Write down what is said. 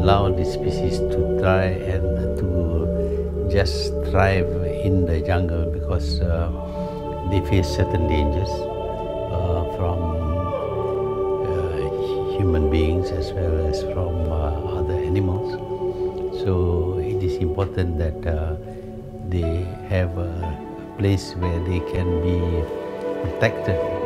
allow the species to try and to just thrive in the jungle because uh, they face certain dangers uh, from uh, human beings as well as from uh, other animals. So it is important that uh, they have a place where they can be protected